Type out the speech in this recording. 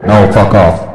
No, fuck off.